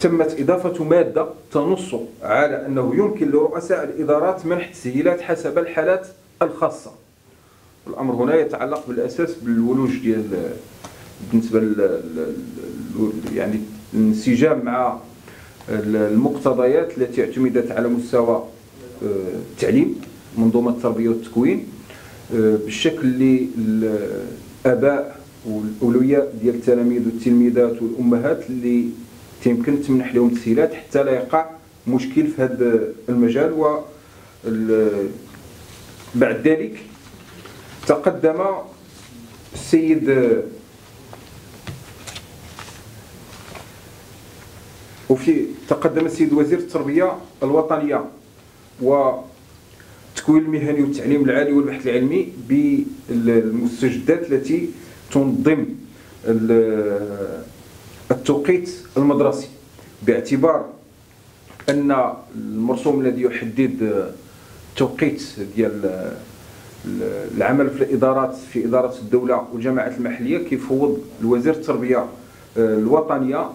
تمت إضافة مادة تنص على أنه يمكن لرؤساء الإدارات منح تسهيلات حسب الحالات الخاصة. الأمر هنا يتعلق بالأساس بالولوج ديال بالنسبة يعني الانسجام مع المقتضيات التي اعتمدت على مستوى آه، التعليم منظومة التربية والتكوين آه، بالشكل اللي الآباء والأولوية ديال التلاميذ والتلميذات والأمهات اللي تيمكن تمنح لهم تسهيلات حتى لا يقع مشكل في هذا المجال و بعد ذلك تقدم السيد وفي تقدم السيد وزير التربية الوطنية والتكوين المهني والتعليم العالي والبحث العلمي بالمستجدات التي تنظم التوقيت المدرسي باعتبار أن المرسوم الذي يحدد توقيت ديال العمل في الادارات في إدارة الدولة والجماعات المحلية كيفوض الوزير التربية الوطنية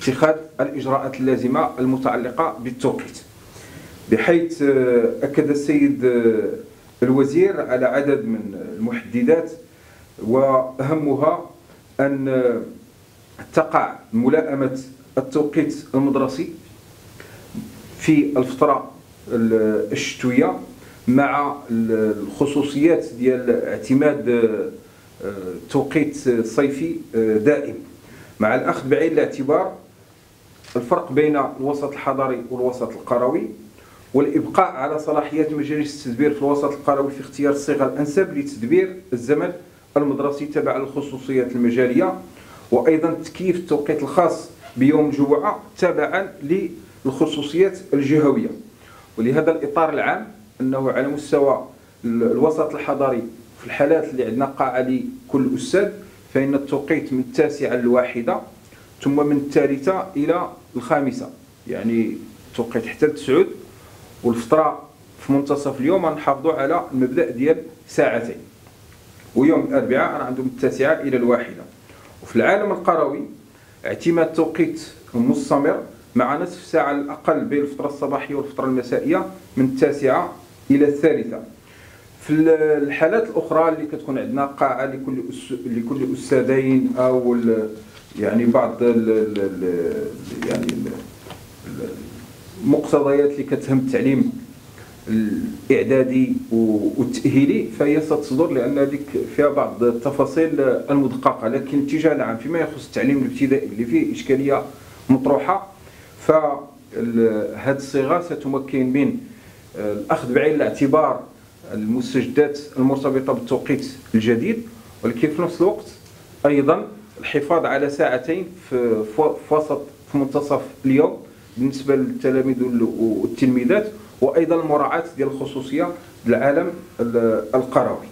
اتخاذ الإجراءات اللازمة المتعلقة بالتوقيت. بحيث أكد السيد الوزير على عدد من المحددات وأهمها أن تقع ملائمة التوقيت المدرسي في الفترة الشتوية مع الخصوصيات ديال اعتماد توقيت صيفي دائم. مع الأخذ بعين الاعتبار الفرق بين الوسط الحضري والوسط القروي والإبقاء على صلاحيات مجالس التدبير في الوسط القروي في اختيار الصيغة الأنسب لتدبير الزمن المدرسي تبع الخصوصيات المجالية وأيضا تكييف التوقيت الخاص بيوم الجمعه تبعا للخصوصيات الجهوية. ولهذا الإطار العام أنه على مستوى الوسط الحضري في الحالات اللي عندنا قاعة لكل أستاذ فإن التوقيت من التاسعة للواحدة ثم من الثالثة إلى الخامسة. يعني توقيت حتى التسعود والفطرة في منتصف اليوم غنحافظوا على المبدأ ديال ساعتين. ويوم الأربعاء أنا عندهم التاسعة إلى الواحدة. وفي العالم القروي اعتماد توقيت مستمر مع نصف ساعة الأقل بين الفترة الصباحية والفترة المسائية من التاسعة إلى الثالثة. في الحالات الأخرى اللي كتكون عندنا قاعة لكل لكل أستاذين أو يعني بعض يعني المقتضيات اللي كتهم التعليم الإعدادي والتأهيلي فهي ستصدر لأن هذيك فيها بعض التفاصيل المدققة لكن الاتجاه العام فيما يخص التعليم الابتدائي اللي فيه إشكالية مطروحة فهذه الصيغة ستمكن من الأخذ بعين الاعتبار المستجدات المرتبطة بالتوقيت الجديد ولكن في نفس الوقت أيضا الحفاظ على ساعتين في وسط في منتصف اليوم. بالنسبة للتلاميذ والتلميذات وأيضا المراعاة ديال الخصوصية العالم القروي.